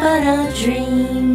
But a dream.